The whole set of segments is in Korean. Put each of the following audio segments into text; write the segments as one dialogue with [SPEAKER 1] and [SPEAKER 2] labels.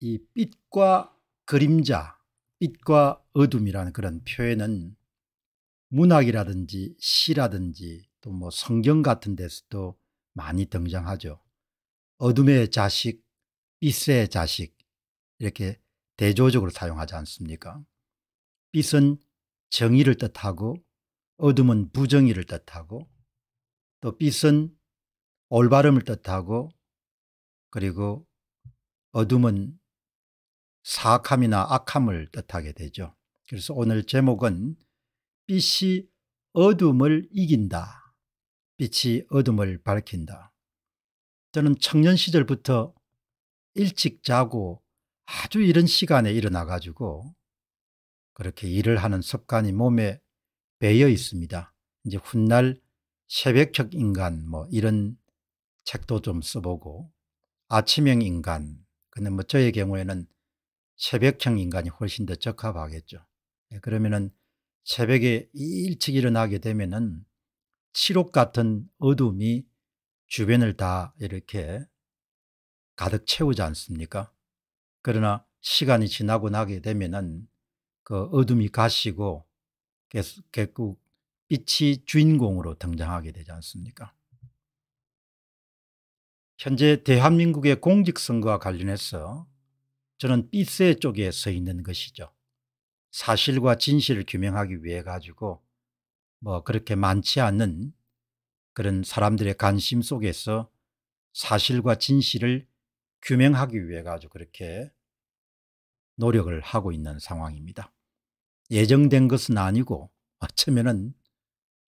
[SPEAKER 1] 이 빛과 그림자, 빛과 어둠이라는 그런 표현은 문학이라든지 시라든지 또 뭐 성경 같은 데서도 많이 등장하죠. 어둠의 자식, 빛의 자식 이렇게 대조적으로 사용하지 않습니까? 빛은 정의를 뜻하고 어둠은 부정의를 뜻하고 또 빛은 올바름을 뜻하고 그리고 어둠은 사악함이나 악함을 뜻하게 되죠. 그래서 오늘 제목은 빛이 어둠을 이긴다. 빛이 어둠을 밝힌다. 저는 청년 시절부터 일찍 자고 아주 이런 시간에 일어나 가지고 그렇게 일을 하는 습관이 몸에 배어 있습니다. 이제 훗날 새벽형 인간 뭐 이런 책도 좀 써보고 아침형 인간 근데 뭐 저의 경우에는 새벽형 인간이 훨씬 더 적합하겠죠. 예, 그러면은 새벽에 일찍 일어나게 되면은 칠옥 같은 어둠이 주변을 다 이렇게 가득 채우지 않습니까? 그러나 시간이 지나고 나게 되면은 그 어둠이 가시고 결국 빛이 주인공으로 등장하게 되지 않습니까? 현재 대한민국의 공직선거와 관련해서 저는 삐세 쪽에 서 있는 것이죠. 사실과 진실을 규명하기 위해 가지고 뭐 그렇게 많지 않은 그런 사람들의 관심 속에서 사실과 진실을 규명하기 위해 가지고 그렇게 노력을 하고 있는 상황입니다. 예정된 것은 아니고 어쩌면은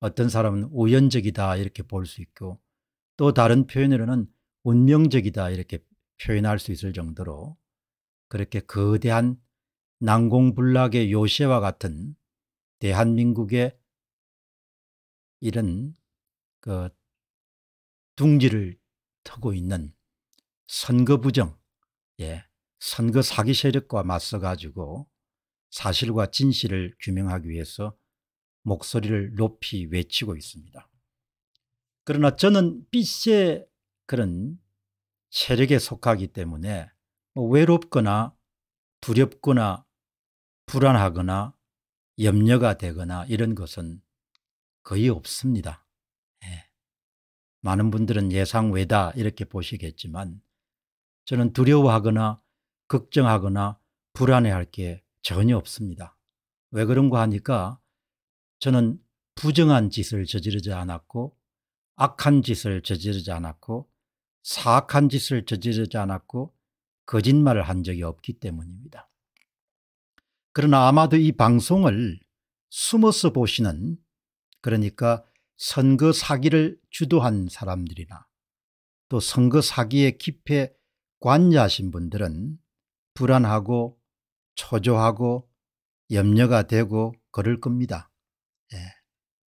[SPEAKER 1] 어떤 사람은 우연적이다 이렇게 볼 수 있고 또 다른 표현으로는 운명적이다 이렇게 표현할 수 있을 정도로 그렇게 거대한 난공불락의 요새와 같은 대한민국의 이런 그 둥지를 트고 있는 선거 부정, 예, 선거 사기 세력과 맞서 가지고 사실과 진실을 규명하기 위해서 목소리를 높이 외치고 있습니다. 그러나 저는 빛의 그런 세력에 속하기 때문에 뭐 외롭거나 두렵거나 불안하거나 염려가 되거나 이런 것은 거의 없습니다. 예. 많은 분들은 예상 외다 이렇게 보시겠지만 저는 두려워하거나 걱정하거나 불안해할 게 전혀 없습니다. 왜 그런가 하니까 저는 부정한 짓을 저지르지 않았고 악한 짓을 저지르지 않았고 사악한 짓을 저지르지 않았고 거짓말을 한 적이 없기 때문입니다. 그러나 아마도 이 방송을 숨어서 보시는 그러니까 선거 사기를 주도한 사람들이나 또 선거 사기에 깊이 관여하신 분들은 불안하고 초조하고 염려가 되고 그럴 겁니다. 예.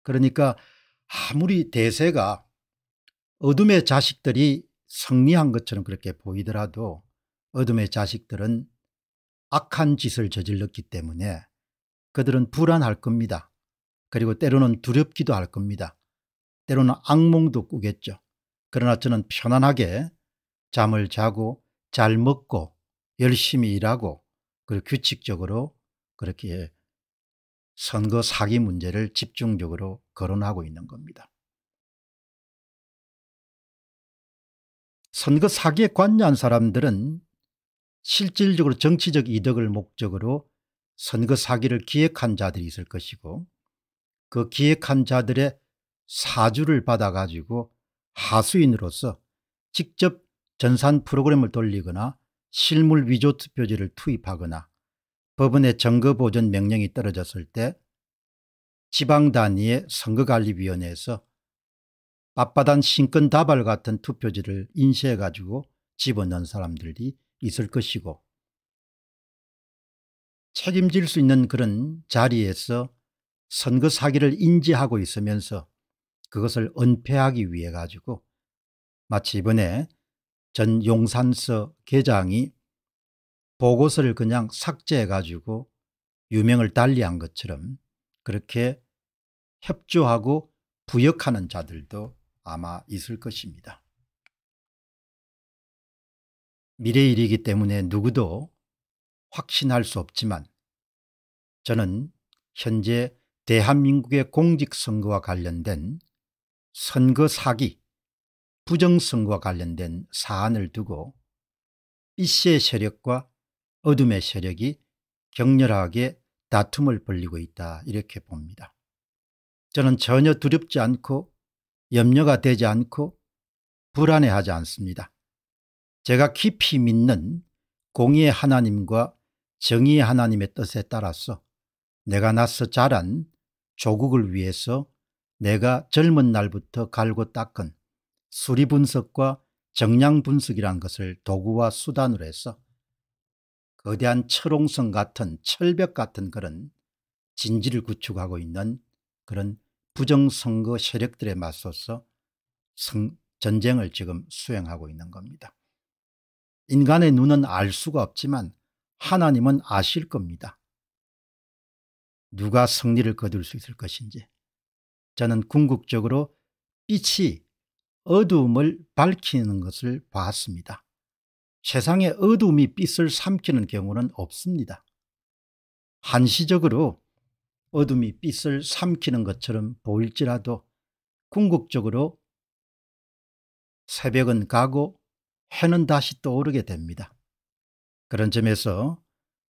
[SPEAKER 1] 그러니까 아무리 대세가 어둠의 자식들이 승리한 것처럼 그렇게 보이더라도 어둠의 자식들은 악한 짓을 저질렀기 때문에 그들은 불안할 겁니다. 그리고 때로는 두렵기도 할 겁니다. 때로는 악몽도 꾸겠죠. 그러나 저는 편안하게 잠을 자고 잘 먹고 열심히 일하고 그리고 규칙적으로 그렇게 선거 사기 문제를 집중적으로 거론하고 있는 겁니다. 선거 사기에 관여한 사람들은 실질적으로 정치적 이득을 목적으로 선거 사기를 기획한 자들이 있을 것이고 그 기획한 자들의 사주를 받아가지고 하수인으로서 직접 전산 프로그램을 돌리거나 실물 위조 투표지를 투입하거나 법원의 증거보전 명령이 떨어졌을 때 지방 단위의 선거관리위원회에서 빳빳한 신권 다발 같은 투표지를 인쇄해 가지고 집어넣은 사람들이 있을 것이고 책임질 수 있는 그런 자리에서 선거 사기를 인지하고 있으면서 그것을 은폐하기 위해 가지고 마치 이번에 전 용산서 계장이 보고서를 그냥 삭제해 가지고 유명을 달리한 것처럼 그렇게 협조하고 부역하는 자들도 아마 있을 것입니다. 미래 일이기 때문에 누구도 확신할 수 없지만 저는 현재 대한민국의 공직선거와 관련된 선거 사기 부정선거와 관련된 사안을 두고 B씨의 세력과 어둠의 세력이 격렬하게 다툼을 벌리고 있다 이렇게 봅니다. 저는 전혀 두렵지 않고 염려가 되지 않고 불안해하지 않습니다. 제가 깊이 믿는 공의의 하나님과 정의의 하나님의 뜻에 따라서 내가 낳서 자란 조국을 위해서 내가 젊은 날부터 갈고 닦은 수리 분석과 정량 분석이란 것을 도구와 수단으로 해서 거대한 철옹성 같은 철벽 같은 그런 진지를 구축하고 있는 그런 부정선거 세력들에 맞서서 성, 전쟁을 지금 수행하고 있는 겁니다. 인간의 눈은 알 수가 없지만 하나님은 아실 겁니다. 누가 승리를 거둘 수 있을 것인지 저는 궁극적으로 빛이 어두움을 밝히는 것을 봤습니다. 세상에 어두움이 빛을 삼키는 경우는 없습니다. 한시적으로 어둠이 빛을 삼키는 것처럼 보일지라도 궁극적으로 새벽은 가고 해는 다시 떠오르게 됩니다. 그런 점에서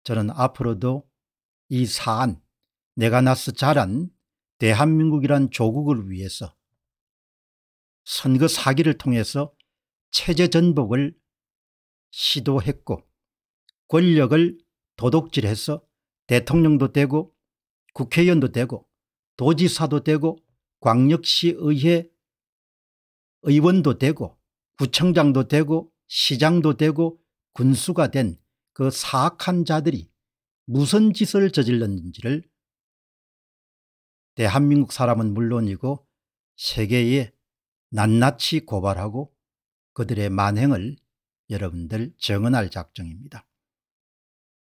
[SPEAKER 1] 저는 앞으로도 이 사안 내가 낳서 자란 대한민국이란 조국을 위해서 선거 사기를 통해서 체제 전복을 시도했고 권력을 도둑질해서 대통령도 되고 국회의원도 되고 도지사도 되고 광역시 의회 의원도 되고 구청장도 되고 시장도 되고 군수가 된 그 사악한 자들이 무슨 짓을 저질렀는지를 대한민국 사람은 물론이고 세계에 낱낱이 고발하고 그들의 만행을 여러분들 정언할 작정입니다.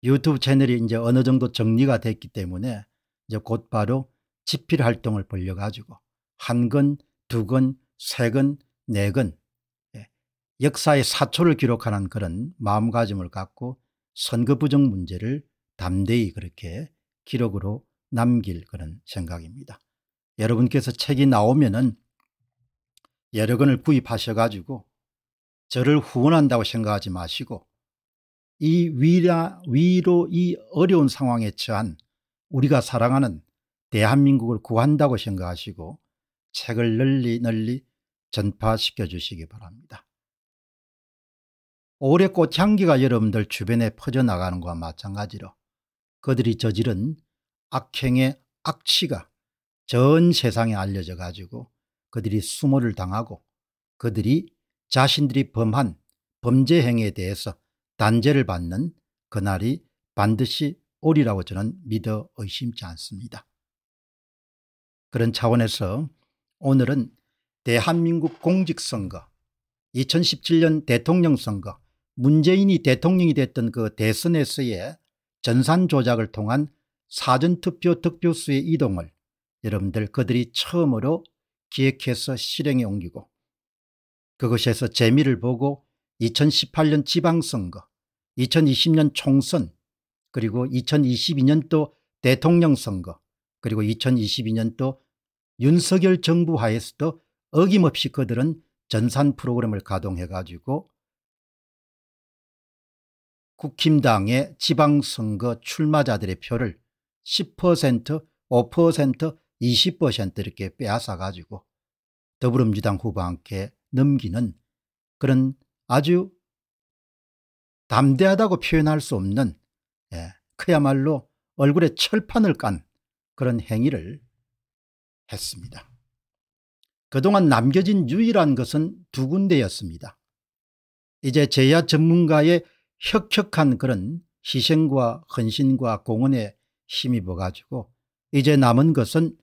[SPEAKER 1] 유튜브 채널이 이제 어느 정도 정리가 됐기 때문에 이제 곧바로 집필 활동을 벌려가지고 한 건, 두 건, 세 건, 네 건, 예, 역사의 사초를 기록하는 그런 마음가짐을 갖고 선거 부정 문제를 담대히 그렇게 기록으로 남길 그런 생각입니다. 여러분께서 책이 나오면은 여러 권을 구입하셔 가지고 저를 후원한다고 생각하지 마시고 이 위라, 위로 이 어려운 상황에 처한 우리가 사랑하는 대한민국을 구한다고 생각하시고 책을 널리 널리 전파시켜 주시기 바랍니다. 올해 꽃향기가 여러분들 주변에 퍼져나가는 것과 마찬가지로 그들이 저지른 악행의 악취가 전 세상에 알려져 가지고 그들이 수모를 당하고 그들이 자신들이 범한 범죄 행위에 대해서 단죄를 받는 그날이 반드시 오리라고 저는 믿어 의심치 않습니다. 그런 차원에서 오늘은 대한민국 공직선거 2017년 대통령 선거 문재인이 대통령이 됐던 그 대선에서의 전산 조작을 통한 사전투표 득표수의 이동을 여러분들 그들이 처음으로 기획해서 실행에 옮기고 그것에서 재미를 보고 2018년 지방선거 2020년 총선 그리고 2022년도 대통령 선거 그리고 2022년도 윤석열 정부 하에서도 어김없이 그들은 전산 프로그램을 가동해 가지고 국힘당의 지방선거 출마자들의 표를 10% 5% 20% 이렇게 빼앗아 가지고 더불어민주당 함께 넘기는 그런 아주 담대하다고 표현할 수 없는 예, 그야말로 얼굴에 철판을 깐 그런 행위를 했습니다. 그동안 남겨진 유일한 것은 두 군데였습니다. 이제 제야 전문가의 혁혁한 그런 희생과 헌신과 공헌에 힘입어 가지고 이제 남은 것은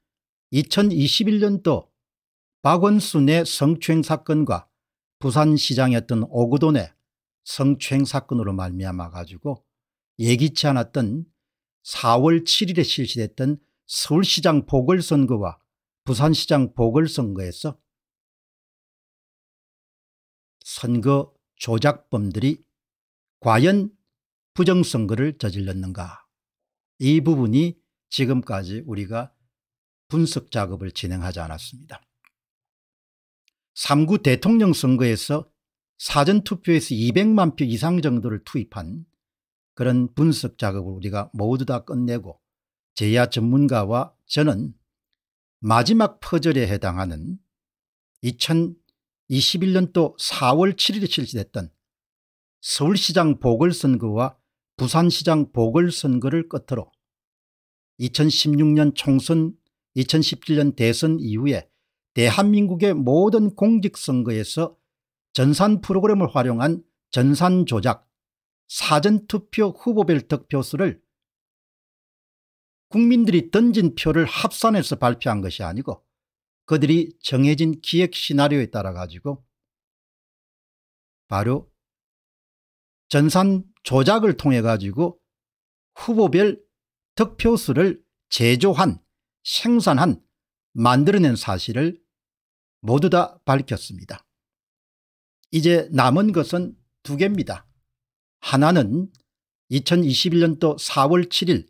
[SPEAKER 1] 2021년도 박원순의 성추행 사건과 부산시장이었던 오구돈의 성추행 사건으로 말미암아 가지고 예기치 않았던 4월 7일에 실시됐던 서울시장 보궐선거와 부산시장 보궐선거에서 선거 조작범들이 과연 부정선거를 저질렀는가 이 부분이 지금까지 우리가 분석 작업을 진행하지 않았습니다. 3구 대통령 선거에서 사전투표에서 200만 표 이상 정도를 투입한 그런 분석 작업을 우리가 모두 다 끝내고 제야 전문가와 저는 마지막 퍼즐에 해당하는 2021년도 4월 7일에 실시됐던 서울시장 보궐선거와 부산시장 보궐선거를 끝으로 2016년 총선 2017년 대선 이후에 대한민국의 모든 공직선거에서 전산 프로그램을 활용한 전산 조작 사전투표 후보별 득표수를 국민들이 던진 표를 합산해서 발표한 것이 아니고 그들이 정해진 기획 시나리오에 따라 가지고 바로 전산 조작을 통해 가지고 후보별 득표수를 제조한 생산한 만들어낸 사실을 모두 다 밝혔습니다. 이제 남은 것은 두 개입니다. 하나는 2021년도 4월 7일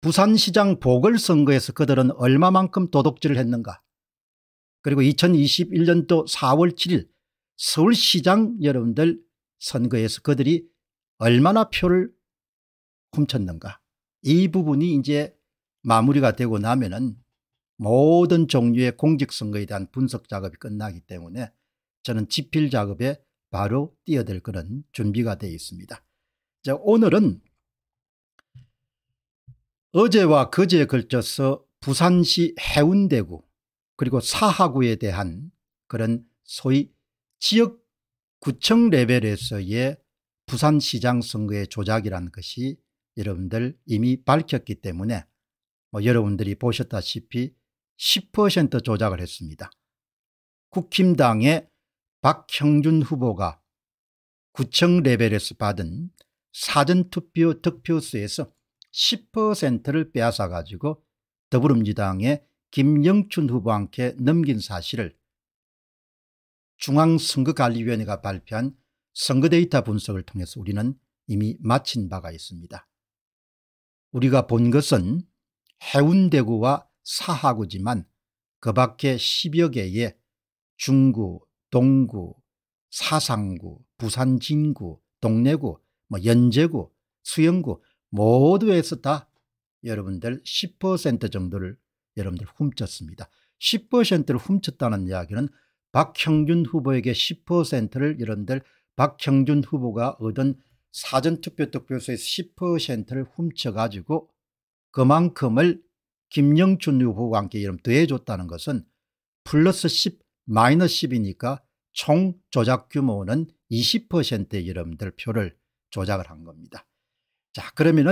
[SPEAKER 1] 부산시장 보궐선거에서 그들은 얼마만큼 도둑질을 했는가 그리고 2021년도 4월 7일 서울시장 여러분들 선거에서 그들이 얼마나 표를 훔쳤는가 이 부분이 이제 마무리가 되고 나면은 모든 종류의 공직선거에 대한 분석 작업이 끝나기 때문에 저는 집필 작업에 바로 뛰어들 그런 준비가 되어 있습니다. 자, 오늘은 어제와 그제에 걸쳐서 부산시 해운대구 그리고 사하구에 대한 그런 소위 지역 구청 레벨에서의 부산시장 선거의 조작이라는 것이 여러분들 이미 밝혔기 때문에 뭐 여러분들이 보셨다시피 10% 조작을 했습니다. 국힘당의 박형준 후보가 구청 레벨에서 받은 사전투표 득표수에서 10%를 빼앗아 가지고 더불어민주당의 김영춘 후보한테 넘긴 사실을 중앙선거관리위원회가 발표한 선거 데이터 분석을 통해서 우리는 이미 마친 바가 있습니다. 우리가 본 것은 해운대구와 사하구지만 그 밖에 10여 개의 중구, 동구, 사상구, 부산 진구, 동래구, 뭐 연제구, 수영구 모두에서 다 여러분들 10% 정도를 여러분들 훔쳤습니다. 10%를 훔쳤다는 이야기는 박형준 후보에게 10%를 여러분들 박형준 후보가 얻은 사전투표 득표수에서 10%를 훔쳐가지고 그만큼을 김영춘 후보와 함께 여러분 더해줬다는 것은 플러스 10 마이너스 10이니까 총 조작 규모는 20%의 여러분들 표를 조작을 한 겁니다. 자 그러면은